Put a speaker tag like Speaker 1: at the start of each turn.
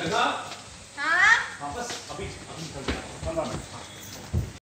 Speaker 1: लगा
Speaker 2: हाँ
Speaker 1: वापस अभी अभी निकल गया पंद्रह मिनट